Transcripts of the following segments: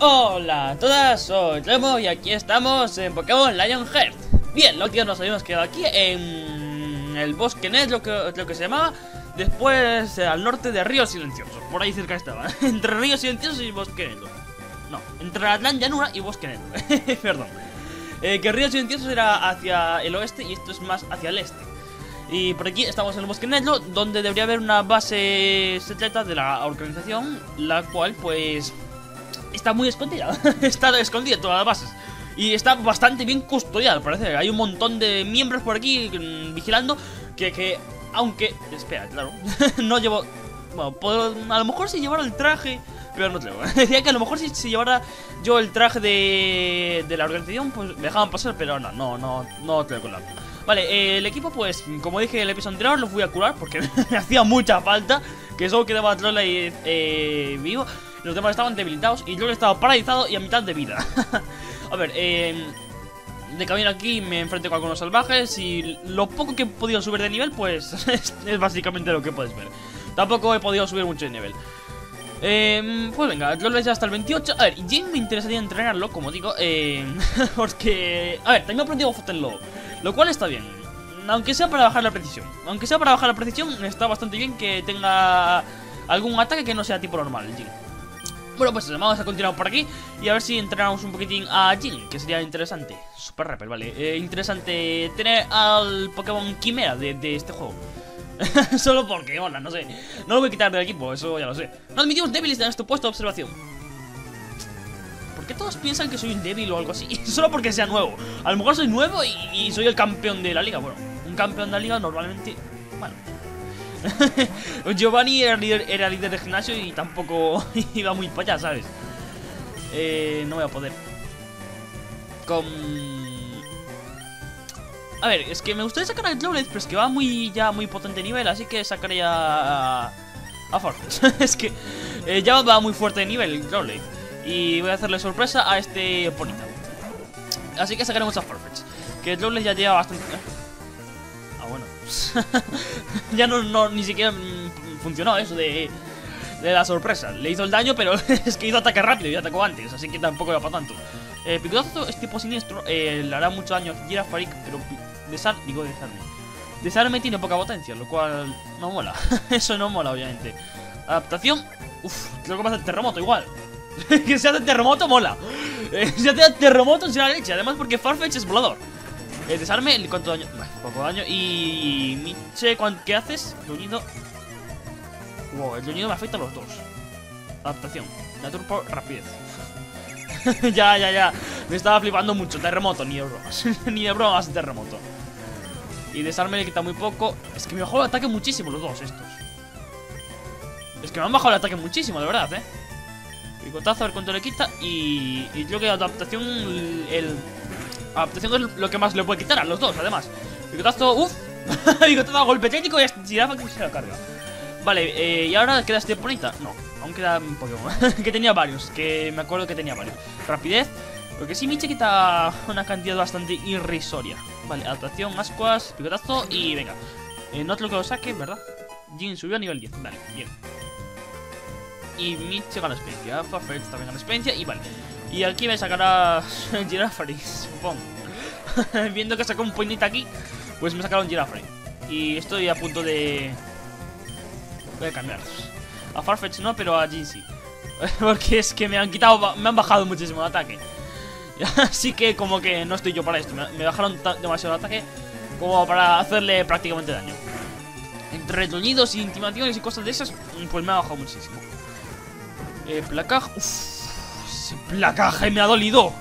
Hola a todas, soy Remo y aquí estamos en Pokémon Lionheart Bien, lo que nos habíamos quedado aquí en el bosque Ned, lo que, lo que se llamaba Después eh, al norte de Río Silencioso, por ahí cerca estaba Entre Río Silencioso y Bosque Ned No, entre Atlán Llanura y Bosque Ned Perdón. Eh, Que Río Silencioso era hacia el oeste y esto es más hacia el este. Y por aquí estamos en el bosque negro, donde debería haber una base secreta de la organización, la cual pues está muy escondida. está escondida todas las bases. Y está bastante bien custodiada, parece. Hay un montón de miembros por aquí mm, vigilando que, que aunque... Espera, claro. no llevo... Bueno, a lo mejor si llevara el traje... Pero no creo. Decía que a lo mejor si, llevara yo el traje de, de la organización, pues me dejaban pasar, pero no, no, no, no tengo la Vale, eh, el equipo, pues, como dije en el episodio anterior, lo fui a curar porque me hacía mucha falta. Que solo quedaba Trolley eh, vivo. Los demás estaban debilitados y yo estaba paralizado y a mitad de vida. a ver, eh, de camino aquí me enfrenté con algunos salvajes y lo poco que he podido subir de nivel, pues es, básicamente lo que puedes ver. Tampoco he podido subir mucho de nivel. Eh, pues venga, yo lo ya hasta el 28 A ver, Jin me interesaría entrenarlo, como digo eh, Porque... A ver, también he aprendido Fotenlo Lo cual está bien Aunque sea para bajar la precisión Aunque sea para bajar la precisión Está bastante bien que tenga algún ataque que no sea tipo normal Jin bueno, pues vamos a continuar por aquí y a ver si entrenamos un poquitín a Jin, que sería interesante. Super Rapper, vale. Eh, interesante tener al Pokémon Quimera de, este juego. Solo porque, hola, no sé. No lo voy a quitar del equipo, eso ya lo sé. No admitimos débiles en este puesto de observación. ¿Por qué todos piensan que soy un débil o algo así? Solo porque sea nuevo. A lo mejor soy nuevo y soy el campeón de la liga. Bueno, un campeón de la liga normalmente... Bueno, Giovanni era líder, era líder de gimnasio y tampoco iba muy para allá, ¿sabes? Eh, no voy a poder. Con... A ver, es que me gustaría sacar a Glowblade, pero es que va muy ya muy potente nivel, así que sacaré a... A Farfetch. es que eh, ya va muy fuerte de nivel Glowblade. Y voy a hacerle sorpresa a este Ponita. Así que sacaremos a Farfetch. Que Glowblade ya lleva bastante... Ya no, ni siquiera mm, funcionó eso de, de la sorpresa. Le hizo el daño, pero es que hizo ataque rápido y atacó antes, así que tampoco iba para tanto. Eh, es tipo siniestro, eh, le hará mucho daño a Girafarik, pero Desar, digo Desarme. Desarme tiene poca potencia, lo cual no mola. eso no mola, obviamente. Adaptación, uff, creo que va a hacer terremoto igual. que se hace terremoto mola. Eh, se hace terremoto la leche, además porque Farfetch es volador. Eh, desarme, ¿cuánto daño? poco daño. Y. Miche, ¿qué haces? Gruñido. Wow, el gruñido me afecta a los dos. Adaptación. Nature por rapidez. ya, ya, ya. Me estaba flipando mucho. Terremoto, ni de bromas. ni de bromas terremoto. Y desarme le quita muy poco. Es que me bajó el ataque muchísimo los dos estos. Es que me han bajado el ataque muchísimo, de verdad, eh. Picotazo, a ver cuánto le quita. Y, y creo que la adaptación, el Adaptación es lo que más le puede quitar a los dos, además. Bigotazo, uff. Bigotazo golpe técnico y Girafa que se la carga. Vale, eh, y ahora queda este bonita. No, aún queda un Pokémon. que tenía varios, que me acuerdo que tenía varios. Rapidez. Porque sí, Miche quita una cantidad bastante irrisoria. Vale, adaptación, ascuas, picotazo y venga. Eh, no creo que lo saque, ¿verdad? Jin subió a nivel 10. Vale, bien. Y Miche gana experiencia. Farfetch también gana experiencia. Y vale. Y aquí me sacará Girafari, supongo. Viendo que sacó un puñito aquí, pues me sacaron Girafari. Y estoy a punto de... Voy a cambiar. A Farfetch no, pero a Jinxie. Porque es que me han quitado, me han bajado muchísimo el ataque. Así que como que no estoy yo para esto. Me, bajaron demasiado el ataque como para hacerle prácticamente daño. Entre retruñidos y intimaciones y cosas de esas, pues me ha bajado muchísimo. Eh, placaj, uff la caja y me ha dolido.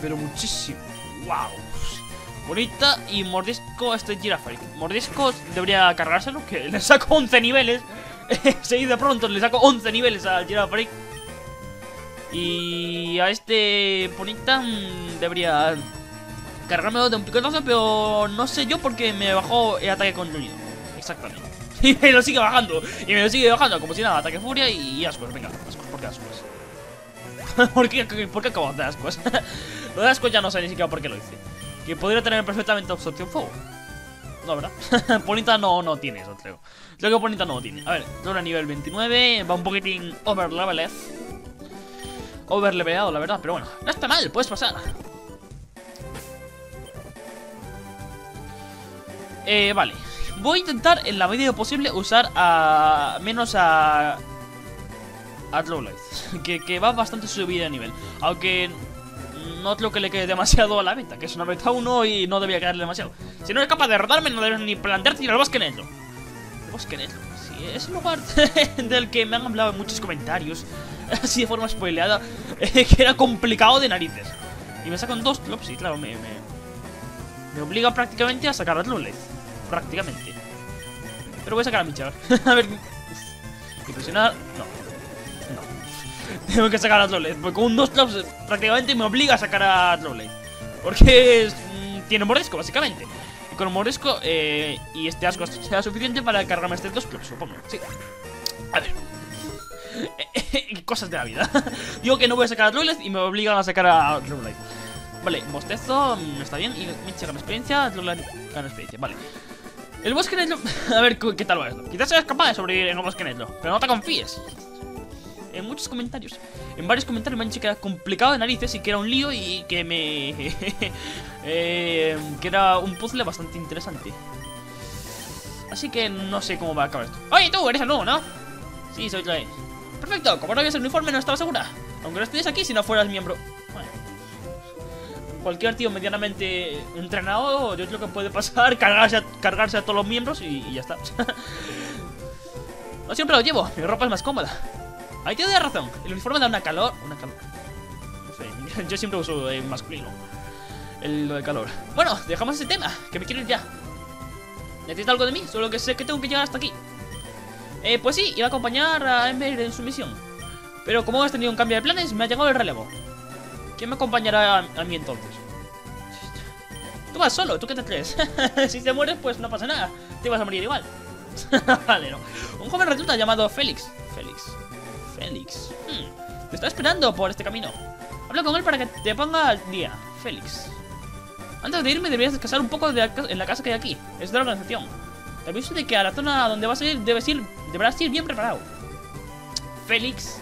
Pero muchísimo. Wow. Bonita y mordisco a este Girafari. Mordisco debería cargárselo, que le saco 11 niveles. Se de pronto, le saco 11 niveles al Girafari. Y a este Bonita mm, debería cargarme de un picotazo, pero no sé yo porque me bajó el ataque con Junior. Exactamente. Y me lo sigue bajando. Y me lo sigue bajando como si nada. Ataque furia y, ascuas. Venga, ascuas. ¿Por qué ascuas? ¿Por qué, ¿Por qué acabo de ascuas? lo de ascuas ya no sé ni siquiera por qué lo hice. Que podría tener perfectamente absorción fuego. No, ¿verdad? Bonita no, no tiene eso, creo. Creo que Bonita no lo tiene. A ver, a nivel 29. Va un poquitín over leveled. overleveado, la verdad. Pero bueno, no está mal, puedes pasar. Eh, vale. Voy a intentar en la medida posible usar a... Menos a... A Lowlight. Que, que va bastante subida de nivel. Aunque no creo que le quede demasiado a la meta, que es una meta 1 y no debía quedarle demasiado. Si no es capaz de derrotarme, no debes ni plantearte ir al bosque negro. El bosque negro, sí, es un lugar del que me han hablado en muchos comentarios, así de forma spoileada, que era complicado de narices. Y me sacan dos clubs y claro, me, me, obliga prácticamente a sacar a Tlunley. Prácticamente. Pero voy a sacar a Michar. a ver. Impresionar. No. Tengo que sacar a Trollblade. Porque con un 2 clubs prácticamente me obliga a sacar a Trollblade. Porque mm, tiene Moresco, básicamente. Y con Moresco eh, y este asco será suficiente para cargarme este 2 clubs, supongo. Sí. A ver. Cosas de la vida. Digo que no voy a sacar a Trollblade y me obligan a sacar a Trollblade. Vale, bostezo, mm, está bien. Y Mitch gana experiencia, Trollblade gana experiencia. Vale. El bosque negro. a ver qué tal va esto. Quizás seas capaz de sobrevivir en el bosque negro, pero no te confíes en muchos comentarios. En varios comentarios me han dicho que era complicado de narices y que era un lío y que me... eh, que era un puzzle bastante interesante. Así que no sé cómo va a acabar esto. Oye, tú, eres el nuevo, ¿no? Sí, soy Clay. Perfecto, como no habías el uniforme no estaba segura. Aunque no estés aquí si no fueras miembro. Cualquier tío medianamente entrenado, yo creo que puede pasar, cargarse a, cargarse a todos los miembros y, ya está. no siempre lo llevo, mi ropa es más cómoda. Ahí te doy razón. El uniforme da una calor. Una calor. Yo siempre uso el masculino. El, lo de calor. Bueno, dejamos ese tema, que me quiero ir ya. ¿Necesitas algo de mí? Solo que sé que tengo que llegar hasta aquí. Eh, pues sí, iba a acompañar a Ember en su misión. Pero como has tenido un cambio de planes, me ha llegado el relevo. ¿Quién me acompañará a, mí entonces? Tú vas solo, ¿tú qué te crees? si te mueres, pues no pasa nada. Te vas a morir igual. vale, no. Un joven recluta llamado Félix. Félix. Félix. Hmm, te está esperando por este camino. Habla con él para que te ponga al día. Félix. Antes de irme deberías descansar un poco en la casa que hay aquí. Es de la organización. Te aviso de que a la zona donde vas a ir debes ir, deberás ir bien preparado. Félix.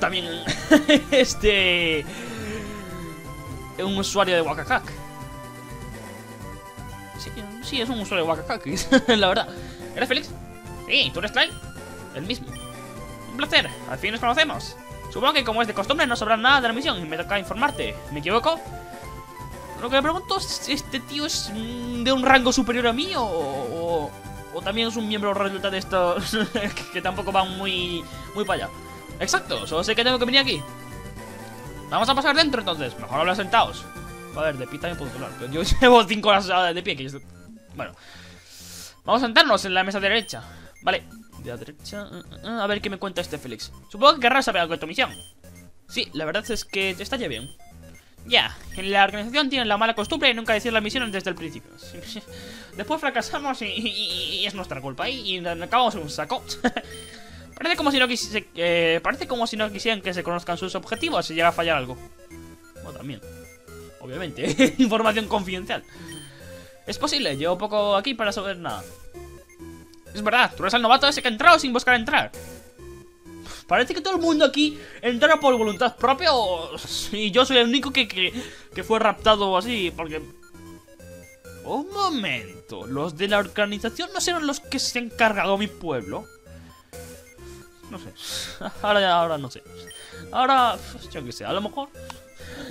También este un usuario de Wakakak. Sí, sí, es un usuario de Wakakak, la verdad. ¿Eres Félix? Sí, ¿tú eres Clay? El mismo placer. Al fin nos conocemos. Supongo que como es de costumbre no sabrás nada de la misión y me toca informarte. ¿Me equivoco? Lo que me pregunto es este tío es mm, de un rango superior a mí o, o, también es un miembro resulta de estos que tampoco van muy, muy para allá. Exacto, solo sé que tengo que venir aquí. Vamos a pasar dentro entonces. Mejor hablar sentados. Joder, de pie también puedo hablar. Yo llevo 5 horas de pie. Que Bueno. Vamos a sentarnos en la mesa derecha. Vale de la derecha. Uh, uh, uh, a ver qué me cuenta este Félix. Supongo que querrás saber algo de tu misión. Sí, la verdad es que está ya bien. Ya, en la organización tienen la mala costumbre de nunca decir la misión desde el principio. Después fracasamos y, es nuestra culpa y, acabamos en un saco. parece como si no quisieran que se conozcan sus objetivos si llega a fallar algo. O también. Obviamente, información confidencial. Es posible, llevo poco aquí para saber nada. Es verdad, tú eres el novato ese que ha entrado sin buscar entrar. Parece que todo el mundo aquí entra por voluntad propia o... Y yo soy el único que, que, fue raptado así, porque... Un momento, los de la organización no serán los que se han cargado mi pueblo. No sé. Ahora ya, ahora no sé. Ahora, yo qué sé, a lo mejor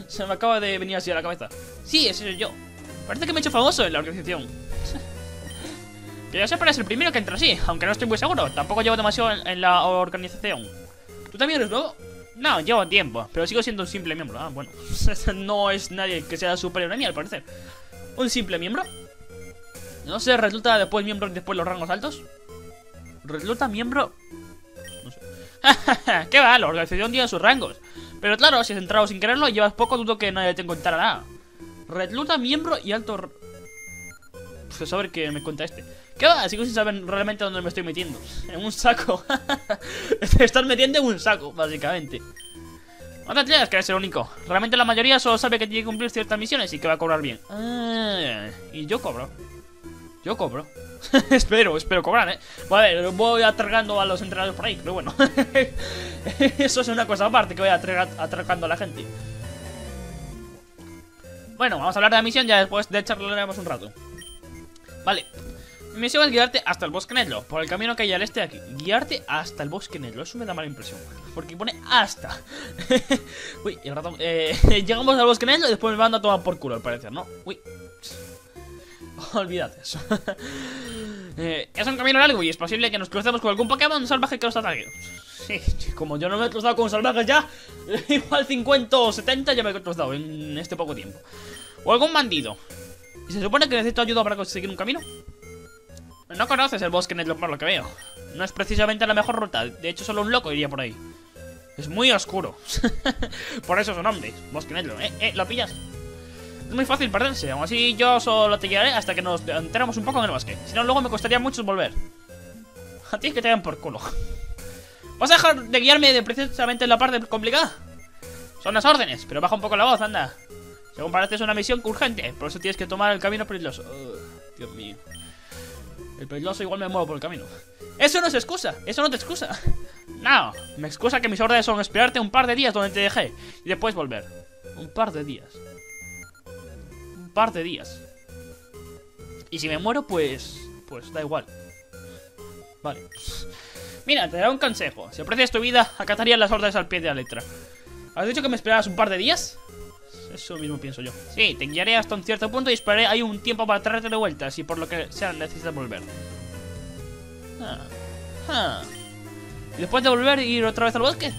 se me acaba de venir así a la cabeza. Sí, ese soy yo. Parece que me he hecho famoso en la organización. Que yo sepa, es el primero que entra así, aunque no estoy muy seguro. Tampoco llevo demasiado en, la organización. ¿Tú también eres nuevo? No, llevo tiempo, pero sigo siendo un simple miembro. Ah, bueno. no es nadie que sea superior a mí, al parecer. ¿Un simple miembro? No sé, ¿resulta después miembro y después los rangos altos? ¿Resulta miembro? ¿Qué va? La organización tiene sus rangos. Pero claro, si has entrado sin quererlo llevas poco, dudo que nadie te contara nada. Recluta miembro y alto... Pues a ver qué me cuenta este. ¿Qué va? Sigo sin saber realmente dónde me estoy metiendo. En un saco. Te estás metiendo en un saco, básicamente. No te que eres el único. Realmente la mayoría solo sabe que tiene que cumplir ciertas misiones y que va a cobrar bien. Ah, y yo cobro. Yo cobro. espero, espero cobrar, ¿eh? Vale, voy atragando a los entrenadores por ahí, pero bueno. Eso es una cosa aparte que voy atracando a la gente. Bueno, vamos a hablar de la misión ya después de charlaremos un rato. Vale. Mi misión es guiarte hasta el bosque negro, por el camino que hay al este de aquí. Guiarte hasta el bosque negro, eso me da mala impresión. Porque pone hasta. Uy, el rato. Eh, llegamos al bosque negro y después me van a tomar por culo, al parecer, ¿no? Uy. Olvídate eso. eh, es un camino largo y es posible que nos crucemos con algún Pokémon salvaje que nos ataque. Sí, como yo no me he cruzado con salvajes ya, igual 50 o 70 ya me he cruzado en este poco tiempo. O algún bandido. ¿Y se supone que necesito ayuda para conseguir un camino? No conoces el bosque negro por lo que veo. No es precisamente la mejor ruta. De hecho, solo un loco iría por ahí. Es muy oscuro. por eso su nombre. Bosque negro. ¿Eh? ¿Eh? ¿Lo pillas? Muy fácil perderse. Aún así, yo solo te guiaré hasta que nos enteramos un poco en el bosque. Si no, luego me costaría mucho volver. A ti es que te den por culo. ¿Vas a dejar de guiarme de precisamente en la parte complicada? Son las órdenes, pero baja un poco la voz, anda. Según parece es una misión urgente, por eso tienes que tomar el camino peligroso. Dios mío. El peligroso igual me muevo por el camino. Eso no es excusa, eso no te excusa. No, me excusa que mis órdenes son esperarte un par de días donde te dejé y después volver. Un par de días. Par de días. Y si me muero, pues... Pues da igual. Vale. Mira, te daré un consejo. Si aprecias tu vida, acatarías las órdenes al pie de la letra. ¿Has dicho que me esperabas un par de días? Eso mismo pienso yo. Sí, te guiaré hasta un cierto punto y esperaré ahí un tiempo para traerte de vuelta, si por lo que sea necesitas volver. Ah. Ah. ¿Y después de volver, ir otra vez al bosque?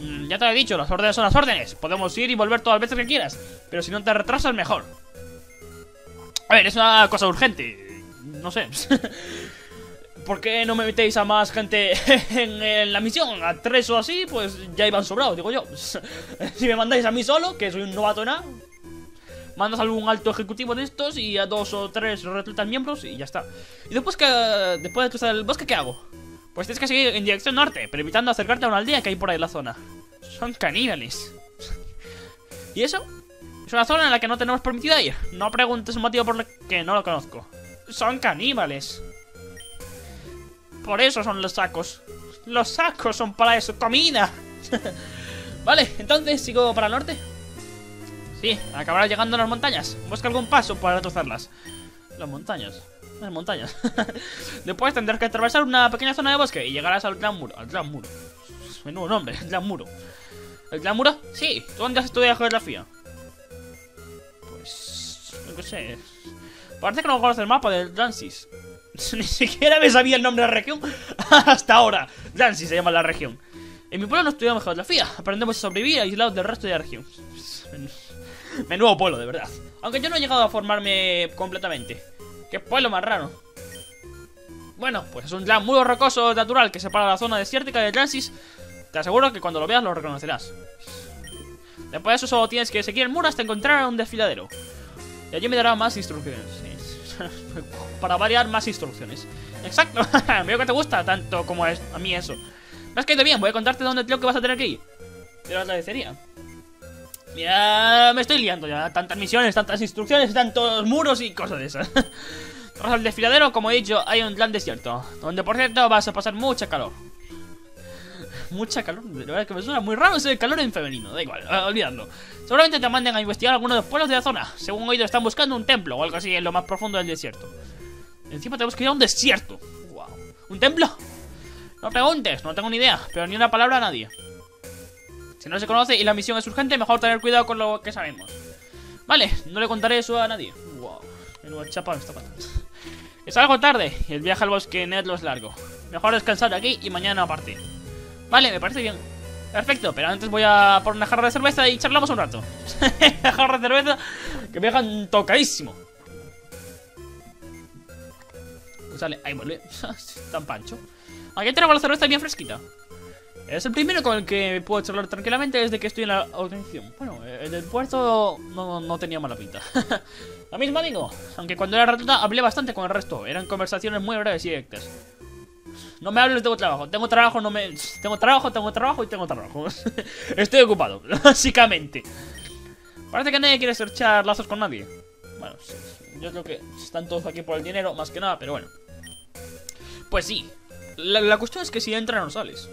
Mm, ya te lo he dicho, las órdenes son las órdenes. Podemos ir y volver todas las veces que quieras. Pero si no te retrasas, mejor. A ver, es una cosa urgente. No sé. ¿por qué no me metéis a más gente en, la misión? A tres o así, pues ya iban sobrados, digo yo. si me mandáis a mí solo, que soy un novato nada, mandas a algún alto ejecutivo de estos y a dos o tres reclutas miembros y ya está. Y después que después de cruzar el bosque, ¿qué hago? Pues tienes que seguir en dirección norte, pero evitando acercarte a una aldea que hay por ahí en la zona. Son caníbales. ¿Y eso? Es una zona en la que no tenemos permitido ir. No preguntes un motivo por el que no lo conozco. Son caníbales. Por eso son los sacos. Los sacos son para eso, comida. vale, entonces sigo para el norte. Sí, acabará llegando a las montañas. Busca algún paso para cruzarlas. Las montañas. Las montañas. Después tendrás que atravesar una pequeña zona de bosque y llegarás al gran muro. Al gran muro. Menudo nombre, el gran muro. ¿El gran muro? Sí. ¿Tú dónde has estudiado geografía? Pues... No sé. Parece que no conoces el mapa del Francis. Ni siquiera me sabía el nombre de la región hasta ahora. Dancy se llama la región. En mi pueblo no estudiamos geografía. Aprendemos a sobrevivir aislados del resto de la región. Menudo pueblo, de verdad. Aunque yo no he llegado a formarme completamente. Qué pueblo más raro. Bueno, pues es un gran muro rocoso natural que separa la zona desértica de Transis. Te aseguro que cuando lo veas lo reconocerás. Después de eso solo tienes que seguir el muro hasta encontrar un desfiladero. Y allí me dará más instrucciones. para variar más instrucciones. Exacto, veo que te gusta tanto como a mí eso. Me has bien, voy a contarte dónde creo que vas a tener que ir. De la agradecería. Ya me estoy liando ya. Tantas misiones, tantas instrucciones, tantos muros y cosas de esas. Tras el desfiladero, como he dicho, hay un gran desierto. Donde, por cierto, vas a pasar mucha calor. mucha calor, de verdad que me suena muy raro ese calor en femenino. Da igual, olvidando. Seguramente te manden a investigar algunos de los pueblos de la zona. Según oído, están buscando un templo o algo así en lo más profundo del desierto. Encima tenemos que ir a un desierto. Wow. ¿Un templo? No preguntes, no tengo ni idea, pero ni una palabra a nadie. Si no se conoce y la misión es urgente, mejor tener cuidado con lo que sabemos. Vale, no le contaré eso a nadie. Wow, chapa esta pata. Es algo tarde y el viaje al bosque Nedlo es largo. Mejor descansar aquí y mañana a partir. Vale, me parece bien. Perfecto, pero antes voy a poner una jarra de cerveza y charlamos un rato. jarra de cerveza que me dejan tocadísimo. sale, ahí vuelve. Tan pancho. Aquí tenemos la cerveza bien fresquita. Es el primero con el que puedo charlar tranquilamente desde que estoy en la organización. Bueno, el del puerto no, no tenía mala pinta. la misma digo, aunque cuando era ratita hablé bastante con el resto. Eran conversaciones muy breves y directas. No me hables, tengo trabajo. Tengo trabajo, no me. Tengo trabajo, tengo trabajo y tengo trabajo. Estoy ocupado, básicamente. Parece que nadie quiere echar lazos con nadie. Bueno, yo creo que están todos aquí por el dinero, más que nada, pero bueno. Pues sí. La, cuestión es que si entras no sales.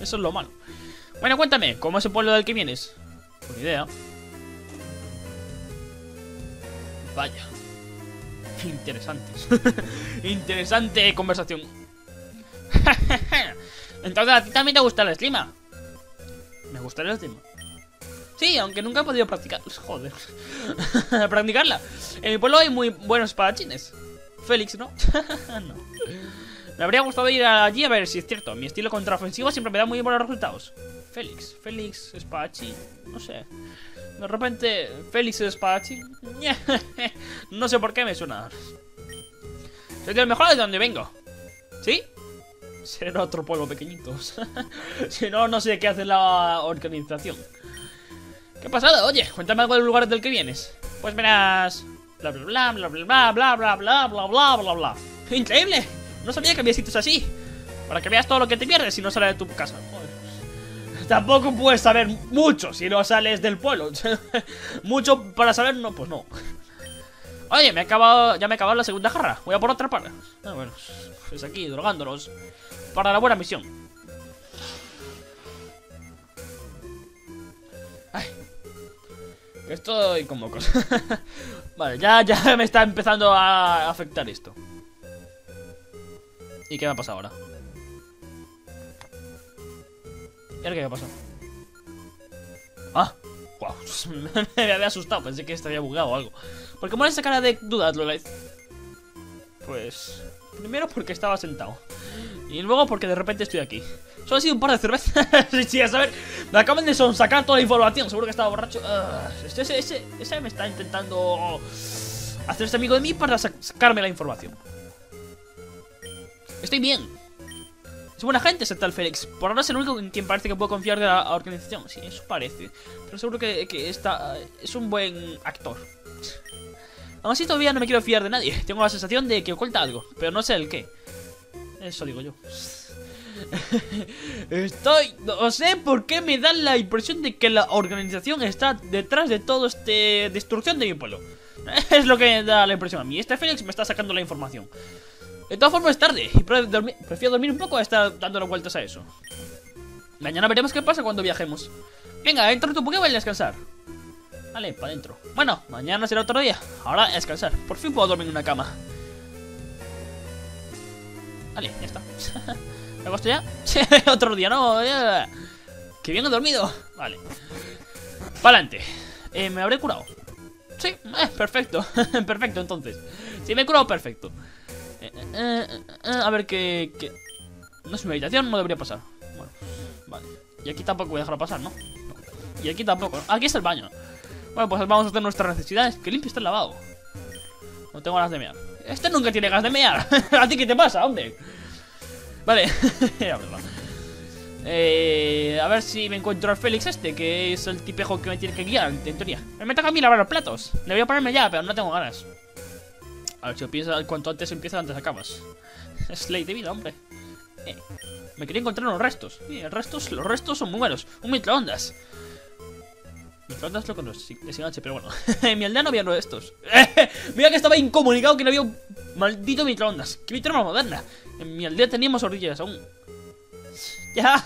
Eso es lo malo. Bueno, cuéntame, ¿cómo es el pueblo del que vienes? Con idea. Vaya. Interesante. Interesante conversación. Entonces, ¿a ti también te gusta la esgrima? Me gusta la esgrima. Sí, aunque nunca he podido practicar. Joder. Practicarla. En mi pueblo hay muy buenos espadachines. Félix, ¿no? no. Me habría gustado ir allí a ver si es cierto. Mi estilo contraofensivo siempre me da muy buenos resultados. Félix, Félix, espadachín. No sé. De repente, Félix espadachín. no sé por qué me suena. Soy el mejor de donde vengo. ¿Sí? Será otro pueblo pequeñito. si no, no sé qué hace la organización. ¿Qué ha pasado? Oye, cuéntame algo del lugar del que vienes. Pues verás... Bla bla bla bla bla bla bla bla bla bla bla bla ¡Increíble! No sabía que había sitios así. Para que veas todo lo que te pierdes si no sales de tu casa. Tampoco puedes saber mucho si no sales del pueblo. mucho para saber, no, pues no. Oye, me he acabado, ya me he acabado la segunda jarra. Voy a por otra para. Ah, bueno, pues aquí, drogándolos. Para la buena misión. Ay. Estoy con mocos. vale, ya, ya me está empezando a afectar esto. ¿Y qué me ha pasado ahora? ¿Y ahora qué me ha pasado? Ah, wow, me había asustado, pensé que estaría bugueado o algo. ¿Por qué esa cara de duda, Lolith? Pues... Primero porque estaba sentado. Y luego porque de repente estoy aquí. Solo ha sido un par de cervezas. sí, a saber. Me acaban de sacar toda la información. Seguro que estaba borracho. Uh, ese, ese, ese me está intentando hacerse amigo de mí para sacarme la información. Estoy bien. Es buena gente ese tal Félix. Por ahora es el único en quien parece que puedo confiar de la organización. Sí, eso parece. Pero seguro que, que está, es un buen actor. Aún así todavía no me quiero fiar de nadie. Tengo la sensación de que oculta algo, pero no sé el qué. Eso digo yo. Estoy... No sé por qué me da la impresión de que la organización está detrás de todo este destrucción de mi pueblo. Es lo que da la impresión a mí. Este Félix me está sacando la información. De todas formas es tarde y prefiero dormir un poco a estar dándole vueltas a eso. Mañana veremos qué pasa cuando viajemos. Venga, entra en tu Pokémon y descansar. Vale, para adentro. Bueno, mañana será otro día. Ahora descansar. Por fin puedo dormir en una cama. Vale, ya está. ¿Me acuesto ya? otro día, ¿no? Que bien he dormido. Vale. Para adelante. Eh, ¿Me habré curado? Sí, eh, perfecto. perfecto, entonces. Si me he curado, perfecto. Eh, eh, a ver qué... No es mi habitación, no debería pasar. Bueno, vale. Y aquí tampoco voy a dejarlo pasar, ¿no? Y aquí tampoco. Aquí está el baño. Bueno, pues vamos a hacer nuestras necesidades. Que limpio está el lavado. No tengo ganas de mear. Este nunca tiene ganas de mear. ¿A ti qué te pasa, hombre? Vale. eh, a ver si me encuentro al Félix este, que es el tipejo que me tiene que guiar, en teoría. Me toca a mí lavar los platos. Le voy a ponerme ya, pero no tengo ganas. A ver si piensas, cuanto antes empieza, antes acabas. Es de vida, hombre. Eh, me quería encontrar unos restos. Sí, restos, los restos son muy buenos. Un microondas. Microondas lo conozco, es enganche, pero bueno. en mi aldea no había uno de estos. Mira que estaba incomunicado que no había un maldito microondas. ¡Qué micro más moderna! En mi aldea teníamos orillas aún. ¡Ya!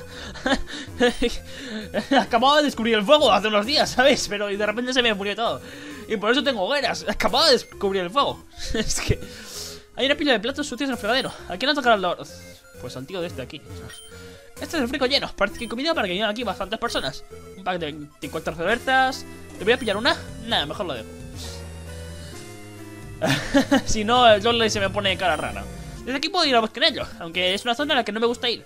Acababa de descubrir el fuego hace unos días, ¿sabes? Pero de repente se me murió todo. Y por eso tengo hogueras. Acababa de descubrir el fuego. es que... Hay una pila de platos sucios en el fregadero. ¿A quién ha tocado el Pues al tío de este aquí. Este es el frico lleno. Parece que hay comida para que lleguen aquí bastantes personas. Un pack de 50 cervezas. ¿Te voy a pillar una? Nada, mejor lo dejo. si no, el Jolly se me pone cara rara. Desde aquí puedo ir a bosque ello, aunque es una zona en la que no me gusta ir.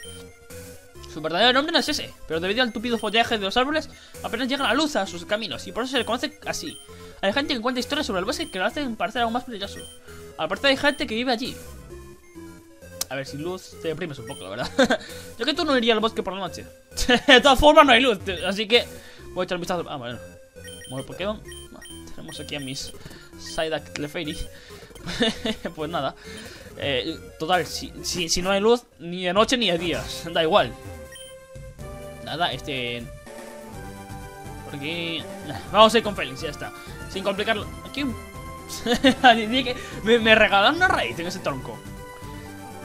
Su verdadero nombre no es ese, pero debido al tupido follaje de los árboles, apenas llega la luz a sus caminos, y por eso se le conoce así. Hay gente que cuenta historias sobre el bosque que lo hacen parecer algo más peligroso. Aparte hay gente que vive allí, a ver, sin luz te deprimes un poco, la verdad. Yo que tú no iría al bosque por la noche. de todas formas no hay luz, así que voy a echar un vistazo. Ah, bueno. Bueno, Pokémon. tenemos aquí a mis Psyduck Clefairy. pues nada. Eh, total, si, no hay luz, ni de noche ni de días. Da igual. Nada, este... Por aquí... Vamos a ir con Félix, ya está. Sin complicarlo. Aquí me, me regalaron una raíz en ese tronco.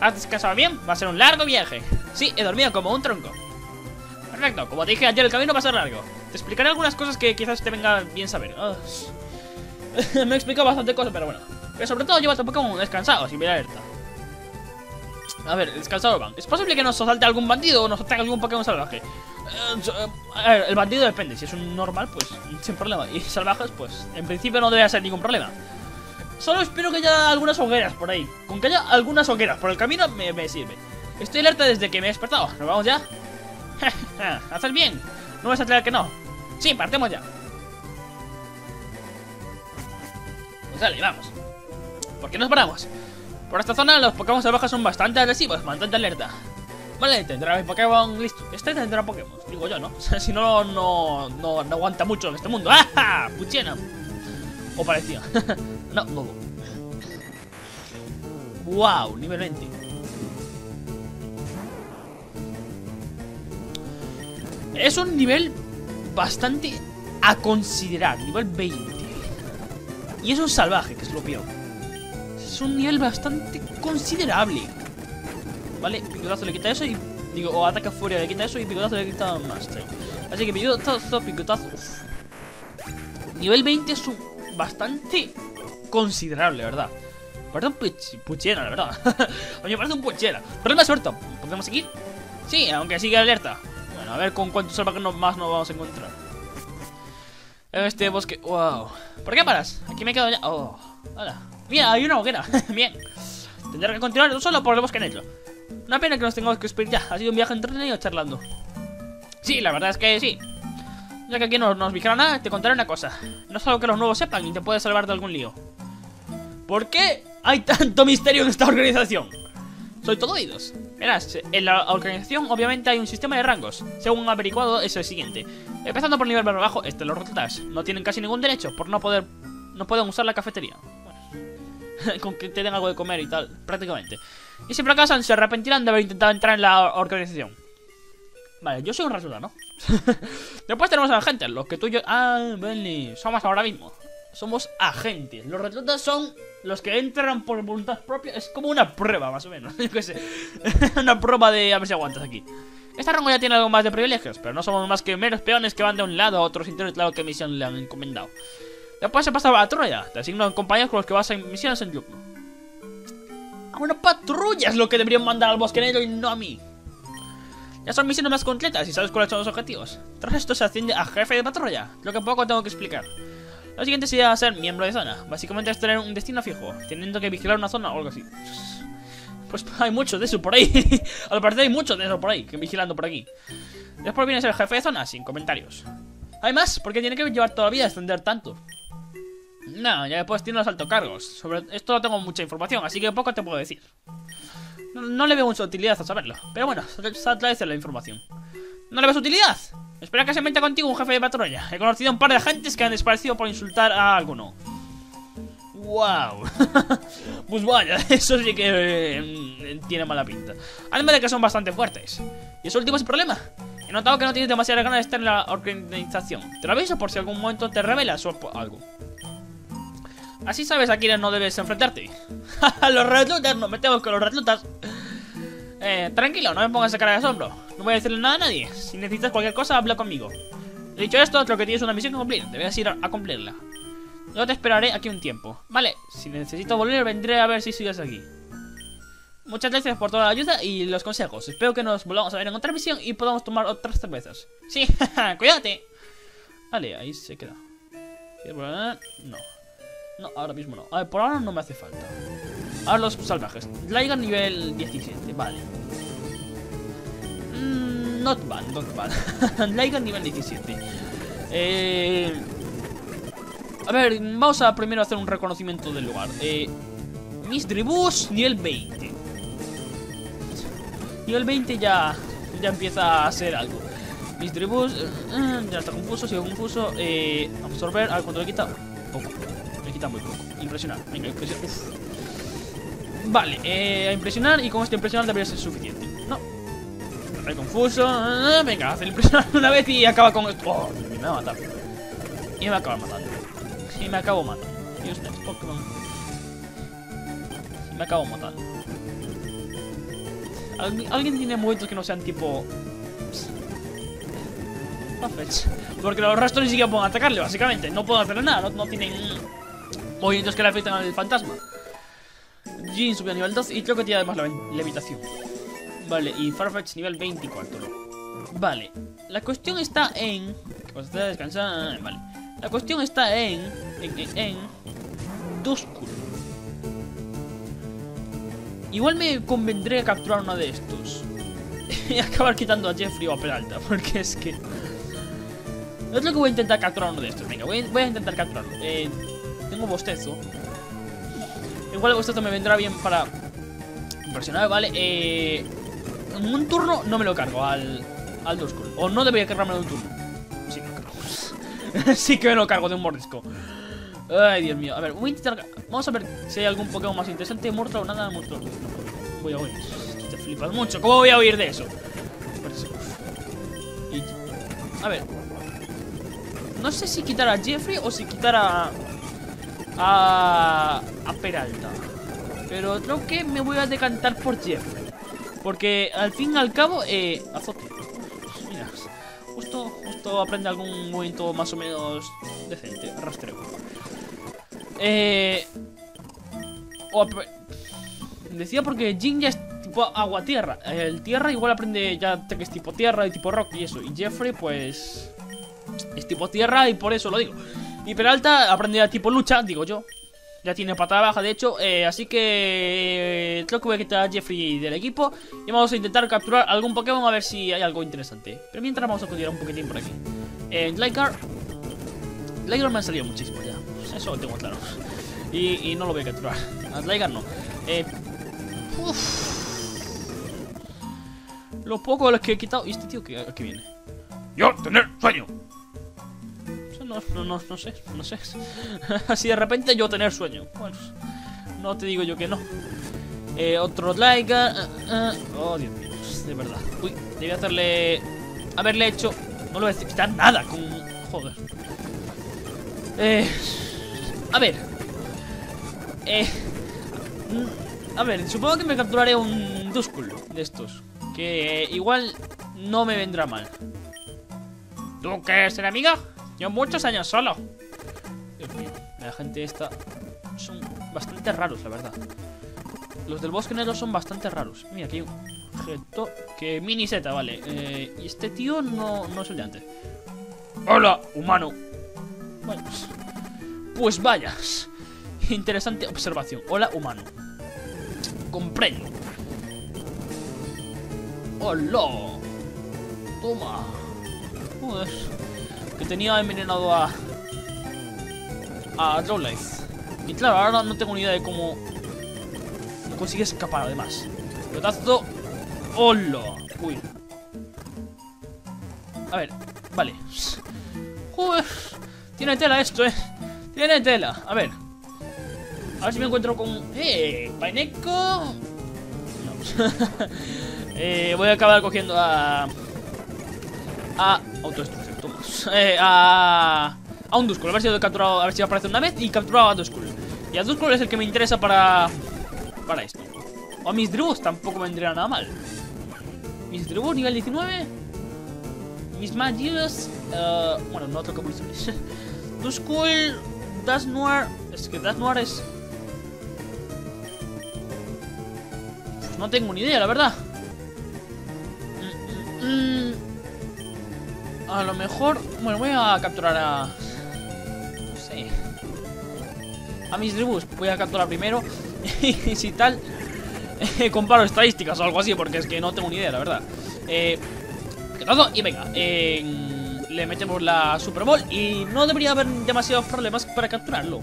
¿Has descansado bien? Va a ser un largo viaje. Sí, he dormido como un tronco. Perfecto, como te dije ayer, el camino va a ser largo. Te explicaré algunas cosas que quizás te venga bien saber. me he explicado bastante cosas, pero bueno. Pero sobre todo, llévate un Pokémon descansado, sin ver alerta. A ver, descansado van. ¿Es posible que nos salte algún bandido o nos ataque algún Pokémon salvaje? Eh, a ver, el bandido depende. Si es un normal, pues sin problema. Y salvajes, pues en principio no debe ser ningún problema. Solo espero que haya algunas hogueras por ahí. Con que haya algunas hogueras por el camino me, me sirve. Estoy alerta desde que me he despertado. ¿Nos vamos ya? Haces bien. No vas a creer que no. Sí, partemos ya. Pues dale, vamos. ¿Por qué nos paramos? Por esta zona los Pokémon salvajes son bastante agresivos, mantente alerta. Vale, tendrá mi Pokémon listo. Este tendrá Pokémon, digo yo, ¿no? si no, no, no, no aguanta mucho en este mundo. ¡Ah! Puchena. O parecía. no, no. Wow, nivel 20. Es un nivel bastante a considerar, nivel 20. Y es un salvaje, que es lo peor. Es un nivel bastante considerable. Vale, picotazo le quita eso y... Digo, o ataque furia le quita eso y picotazo le quita más. Así que picotazo, picotazo... Nivel 20 es un bastante considerable, ¿verdad? Parece un puchera, la verdad. me parece un puchera. Problema suerte. ¿Podemos seguir? Sí, aunque sigue alerta. Bueno, a ver con cuántos salvajes más nos vamos a encontrar. Este bosque... ¡Wow! ¿Por qué paras? Aquí me quedo ya... ¡Oh! ¡Hola! Mira, hay una hoguera. Bien. Tendré que continuar solo por el bosque negro. Una pena que nos tengamos que despedir ya. Ha sido un viaje entretenido charlando. Sí, la verdad es que sí. Ya que aquí no nos vigilan nada, te contaré una cosa. No es algo que los nuevos sepan y te puedes salvar de algún lío. ¿Por qué hay tanto misterio en esta organización? Soy todo oídos. Verás, en la organización obviamente hay un sistema de rangos. Según averiguado es el siguiente. Empezando por el nivel más bajo, este los reclutas. No tienen casi ningún derecho por no poder... No pueden usar la cafetería. con que te den algo de comer y tal, prácticamente. Y si fracasan, se arrepentirán de haber intentado entrar en la organización. Vale, yo soy un resultado, ¿no? Después tenemos a agentes, los que tú y yo... Ah, vale, somos ahora mismo. Somos agentes. Los reclutas son los que entran por voluntad propia. Es como una prueba, más o menos. Yo qué sé. una prueba de a ver si aguantas aquí. Esta rango ya tiene algo más de privilegios, pero no somos más que meros peones que van de un lado a otro sin tener claro qué misión le han encomendado. Después se pasa a la patrulla. Te asignan compañeros con los que vas a misiones en turno. A una patrulla es lo que deberían mandar al bosque negro y no a mí. Ya son misiones más completas y sabes cuáles son los objetivos. Tras esto se asciende a jefe de patrulla, lo que poco tengo que explicar. Lo siguiente sería ser miembro de zona. Básicamente es tener un destino fijo, teniendo que vigilar una zona o algo así. Pues hay mucho de eso por ahí. Al parecer hay mucho de eso por ahí, que vigilando por aquí. Después viene ser jefe de zona, sin comentarios. Hay más, porque tiene que llevar toda la vida a extender tanto. No, ya después tiene los altocargos. Sobre esto no tengo mucha información, así que poco te puedo decir. No, le veo mucha utilidad a saberlo. Pero bueno, agradece la información. ¿No le ves utilidad? Espera que se meta contigo un jefe de patrulla. He conocido a un par de agentes que han desaparecido por insultar a alguno. ¡Wow! pues vaya, eso sí que eh, tiene mala pinta. Además de que son bastante fuertes. Y eso último es el problema. He notado que no tienes demasiada ganas de estar en la organización. Te lo aviso por si algún momento te revelas algo. Así sabes a quiénes no debes enfrentarte. los reclutas, nos metemos con los reclutas. Eh, tranquilo, no me pongas esa cara de asombro. No voy a decirle nada a nadie. Si necesitas cualquier cosa, habla conmigo. Dicho esto, creo que tienes una misión que cumplir. Debes ir a, cumplirla. Yo te esperaré aquí un tiempo. Vale, si necesito volver, vendré a ver si sigues aquí. Muchas gracias por toda la ayuda y los consejos. Espero que nos volvamos a ver en otra misión y podamos tomar otras cervezas. Sí, cuídate. Vale, ahí se queda. No. No, ahora mismo no. A ver, por ahora no me hace falta. Ahora los salvajes. Laigan nivel 17, vale. Mm, not bad, not bad. Laigan nivel 17. Eh... A ver, vamos a primero hacer un reconocimiento del lugar. Eh... Mis nivel 20. Nivel 20 ya, ya empieza a ser algo. Mis Dribus, eh, ya está confuso, sigo confuso. Eh, absorber, a ver cuánto le quita. Poco muy poco. Impresionar. Venga, impresionar. Vale, eh, a impresionar y con este impresionar debería ser suficiente. No. Hay confuso. Ah, venga, hace impresionar una vez y acaba con esto. Oh, me va a matar. Y me acaba matando. Y me acabo matando. Useless Pokémon. Me acabo matando. ¿Alguien, ¿Alguien tiene momentos que no sean tipo... Porque los restos ni siquiera pueden atacarle, básicamente. No pueden hacer nada, no, no tienen movimientos que le afecten al fantasma. Jin subió a nivel 2 y creo que tiene además la levitación. Vale, y Farfetch nivel 24. Vale, la cuestión está en... Pues está descansando... Vale. La cuestión está en... En... En... en Duskull. Igual me convendría capturar uno de estos. y acabar quitando a Jeffrey o a Peralta. Porque es que... Es lo que voy a intentar capturar uno de estos. Venga, voy, voy a intentar capturarlo. Eh, tengo bostezo. Igual el bostezo me vendrá bien para impresionar, ¿vale? Eh, en un turno no me lo cargo al, al Duskull. O no debería cargarme en un turno. Sí, me lo cargo. sí que me lo cargo de un mordisco. Ay, Dios mío. A ver, voy. Vamos a ver si hay algún Pokémon más interesante. Mortal o nada. Voy a oír. Te flipas mucho. ¿Cómo voy a oír de eso? A ver. No sé si quitar a Jeffrey o si quitar a... A... Peralta. Pero creo que me voy a decantar por Jeffrey. Porque al fin y al cabo... Eh... Azote. Mira. Justo, justo aprende algún movimiento más o menos decente. Rastreo. Eh... decía porque Jin ya es tipo agua-tierra. El tierra igual aprende ya que es tipo tierra y tipo rock y eso. Y Jeffrey, pues... Es tipo tierra y por eso lo digo. Y Peralta aprende a tipo lucha, digo yo. Ya tiene patada baja, de hecho. Eh, así que... Eh, creo que voy a quitar a Jeffrey del equipo. Y vamos a intentar capturar algún Pokémon a ver si hay algo interesante. Pero mientras vamos a continuar un poquitín por aquí. Eh, Lycar... Lycar me ha salido muchísimo ya. Eso lo tengo claro. Y, no lo voy a capturar. A Lygar no. Eh, Lo poco de los que he quitado. ¿Y este tío que, que viene? Yo, tener sueño. No, no, no, no sé, no sé. Así de repente yo tener sueño. Bueno, no te digo yo que no. Eh, otro like. Uh, uh, oh, Dios mío, de verdad. Uy, debí hacerle. Haberle hecho. No le voy a quitar nada con. Joder. Eh. A ver. Eh. A ver, supongo que me capturaré un Duskull de estos. Que igual no me vendrá mal. ¿Tú qué ser amiga? Yo muchos años solo. Dios mío, la gente esta son bastante raros, la verdad. Los del bosque negro son bastante raros. Mira, aquí hay un objeto que mini Z, vale. Eh, y este tío no, no es el de antes. Hola, humano. Bueno, pues, pues vayas. Interesante observación. Hola, humano. Comprendo. Hola. Toma. Joder. Que tenía envenenado a... A Drowlife. Y claro, ahora no tengo ni idea de cómo... Consigue escapar, además. Pelotazo. ¡Hola! Uy. A ver, vale. Tiene tela esto, eh. Tiene tela. A ver. A ver si me encuentro con... ¡Eh! ¡Paineco! No. eh, voy a acabar cogiendo a... A... Autodestrucción, Eh, a... A un Duskull. A ver si he capturado... A ver si aparece una vez y capturado a Duskull. Y a Duskull es el que me interesa para... Para esto. O a mis Dribus tampoco vendría nada mal. Mis Dribus nivel 19. Mis Magios... Uh, bueno, no toca posiciones. Duskull... Das Noir... Es que Das Noir es... No tengo ni idea, la verdad. Mm, mm, mm. A lo mejor... Bueno, voy a capturar a... No. A mis tribus voy a capturar primero. y si tal... comparo estadísticas o algo así, porque es que no tengo ni idea, la verdad. Eh... todo y venga. le metemos la Super Bowl y no debería haber demasiados problemas para capturarlo.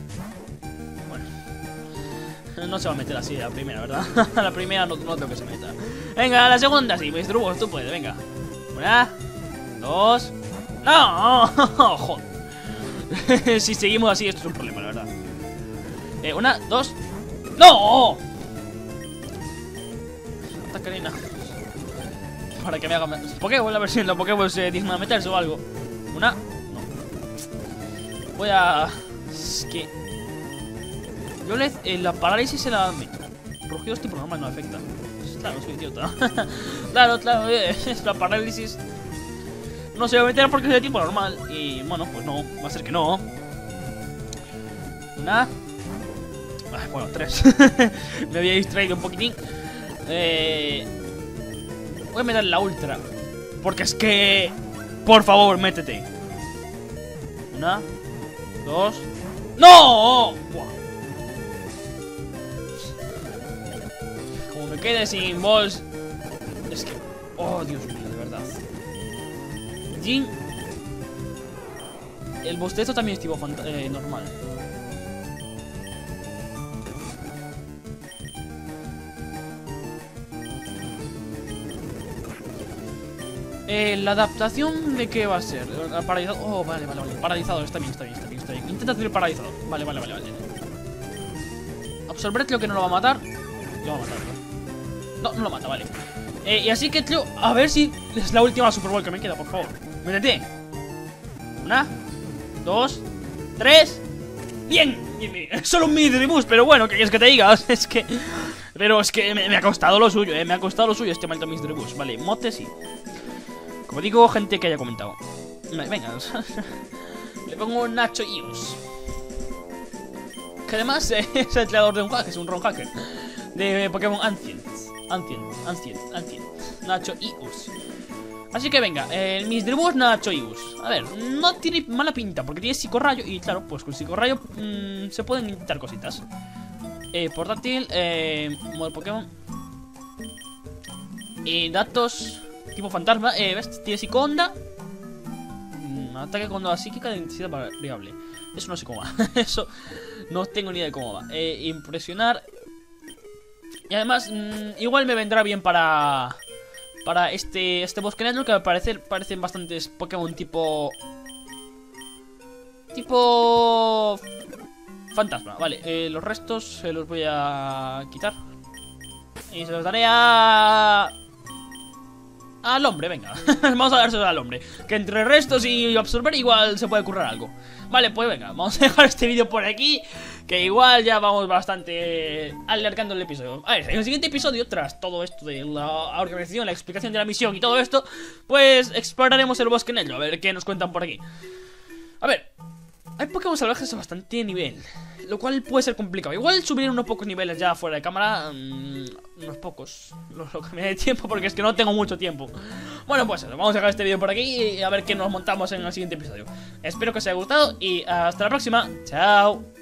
No se va a meter así la primera, ¿verdad? la primera no, no creo que se meta. Venga, a la segunda sí, mis drugos, tú puedes, venga. Dos. ¡No! Joder. si seguimos así, esto es un problema, la verdad. Eh, una, dos. ¡No! Atacarina. Para que me haga. Pokéball, a ver si en la Pokéball se digna meterse o algo. Una. No. Voy a. Es que. Yo le, eh, la parálisis se la meto. Rugidos tipo normal no afecta. Claro, soy idiota. claro, claro, eh, es la parálisis. No se va a meter porque es de tipo normal. Y bueno, pues no, va a ser que no. Una. Ay, bueno, tres. Me había distraído un poquitín. Eh, voy a meter la ultra. Porque es que... Por favor, métete. Una. Dos. ¡No! Como me quede sin balls... Es que... Oh, Dios mío. El bostezo también es tipo eh, normal. Eh, la adaptación de qué va a ser? Paralizado. Oh, vale, vale, vale. Paralizado, está bien, está bien, está bien, está bien. Intenta hacer paralizado. Vale, vale, vale, vale. Absorber creo que no lo va a matar. Lo va a matar. No, no lo mata, vale. Eh, y así que, tío, a ver si es la última Super Bowl que me queda, por favor. Métete. Una, dos, tres. Bien. Solo un mini boost, pero bueno, ¿qué quieres que te diga? Es que. Pero es que me, ha costado lo suyo, eh. Me ha costado lo suyo este maldito Mystery Boost. Vale, mote sí. Como digo, gente que haya comentado. Me- Venga, le pongo Nacho Ius. Que además eh, es el creador de un hacker, es un ROM hacker. De Pokémon Ancient. Ancient, Ancient, Ancient. Nacho Ius. Así que venga, el Mystery Boost Nacho Ius. A ver, no tiene mala pinta porque tiene psicorrayo. Y claro, pues con psicorrayo mm, se pueden intentar cositas. Eh, portátil, eh, modo Pokémon. Y datos tipo fantasma. Eh, ¿ves? Tiene psiconda. Mm, ataque con onda psíquica de intensidad variable. Eso no sé cómo va. Eso no tengo ni idea de cómo va. Eh, impresionar. Y además, mm, igual me vendrá bien para. Para este, este bosque negro que al parecer parecen bastantes Pokémon tipo. Tipo. Fantasma, vale. eh, los restos se los voy a quitar. Y se los daré a. Al hombre, venga. vamos a dárselos al hombre. Que entre restos y absorber igual se puede currar algo. Vale, pues venga, vamos a dejar este vídeo por aquí. Que igual ya vamos bastante alargando el episodio. A ver, en el siguiente episodio, tras todo esto de la organización, la explicación de la misión y todo esto, pues exploraremos el bosque negro. A ver qué nos cuentan por aquí. A ver, hay Pokémon salvajes a bastante nivel, lo cual puede ser complicado. Igual subir unos pocos niveles ya fuera de cámara, mm, unos pocos, lo, lo que me dé tiempo, porque es que no tengo mucho tiempo. Bueno, pues eso, vamos a dejar este vídeo por aquí y a ver qué nos montamos en el siguiente episodio. Espero que os haya gustado y hasta la próxima. Chao.